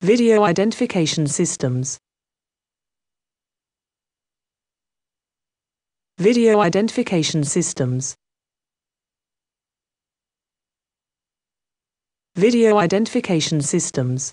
Video identification systems. Video identification systems. Video identification systems.